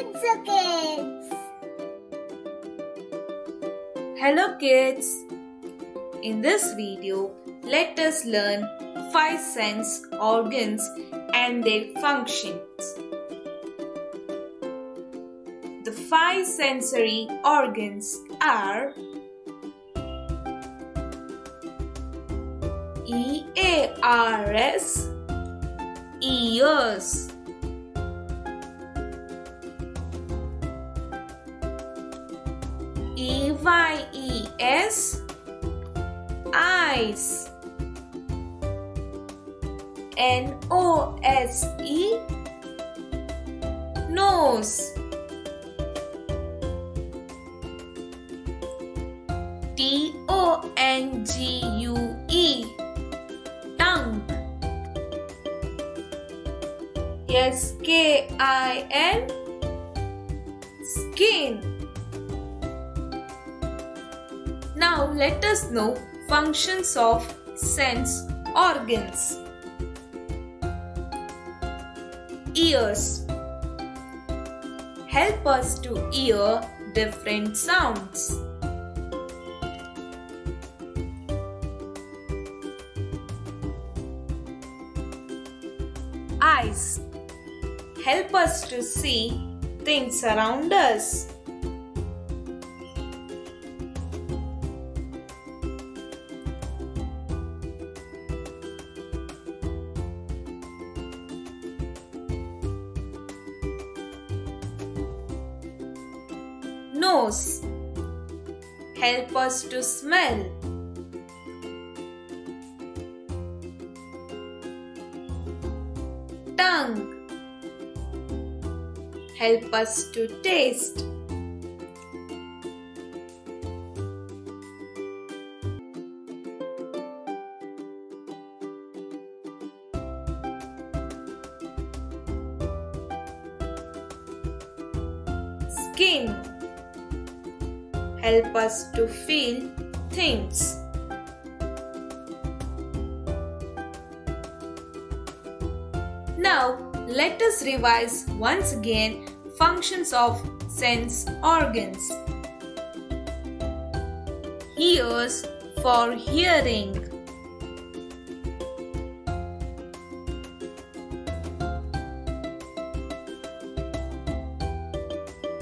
Kidzo Kids. Hello kids! In this video, let us learn five sense organs and their functions. The five sensory organs are EARS ears E-Y-E-S eyes N-O-S-E. Nose T-O-N-G-U-E. Tongue S-K-I-N skin Now let us know functions of sense organs. Ears help us to hear different sounds. Eyes help us to see things around us. Nose help us to smell. Tongue help us to taste. Skin help us to feel things. Now, let us revise once again functions of sense organs. Ears for hearing.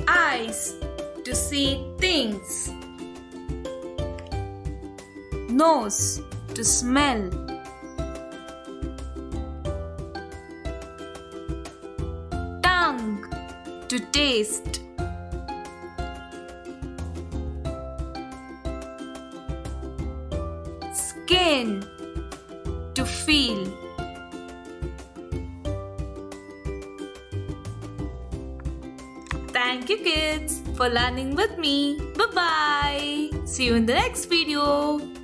Eyes to see things. Nose to smell. Tongue to taste. Skin to feel. Thank you kids for learning with me. Bye bye. See you in the next video.